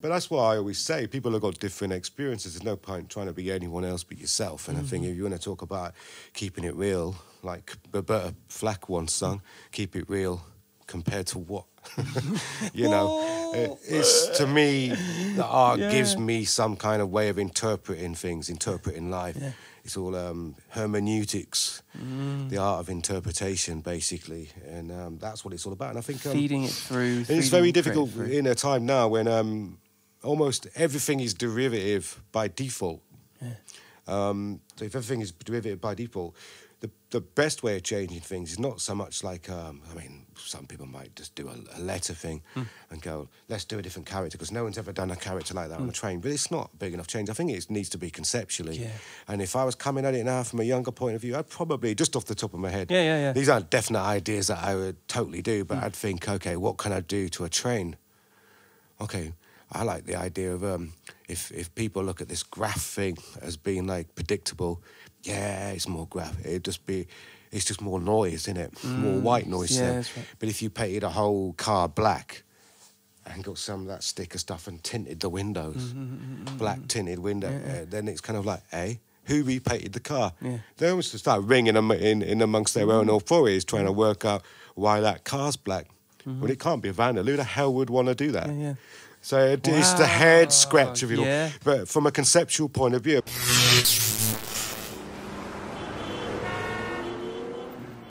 But that's why I always say people have got different experiences. There's no point trying to be anyone else but yourself. And I think if you want to talk about keeping it real, like Roberta Flack once sung, keep it real compared to what? you know, it- it's to me, the art gives me some kind of way of interpreting things, interpreting life. Yeah. It's all um, hermeneutics, Mm. the art of interpretation, basically. And um, that's what it's all about. And I think um, feeding it through. and it's very difficult in a time now when um, almost everything is derivative by default. Um, so if everything is derivative by default, the, the best way of changing things is not so much like, um, I mean, some people might just do a, a letter thing Hmm. and go, let's do a different character, because no one's ever done a character like that Hmm. on a train. But it's not big enough change. I think it needs to be conceptually. Yeah. And if I was coming at it now from a younger point of view, I'd probably, just off the top of my head, Yeah, yeah, yeah. these aren't definite ideas that I would totally do, Hmm. but I'd think, okay, what can I do to a train? Okay, I like the idea of um, if if people look at this graff thing as being like predictable, yeah, it's more graff. It'd just be, it's just more noise in it, more white noise. Mm, yeah, right. But if you painted a whole car black and got some of that sticker stuff and tinted the windows, Mm-hmm, black tinted window, uh, then it's kind of like, eh? Who repainted the car? Yeah. They almost start ringing them in, in amongst their own authorities, trying to work out why that car's black. Well, it can't be a vandal. Who the hell would want to do that? Yeah, yeah. So it, wow. it's the head scratch of it yeah. But from a conceptual point of view.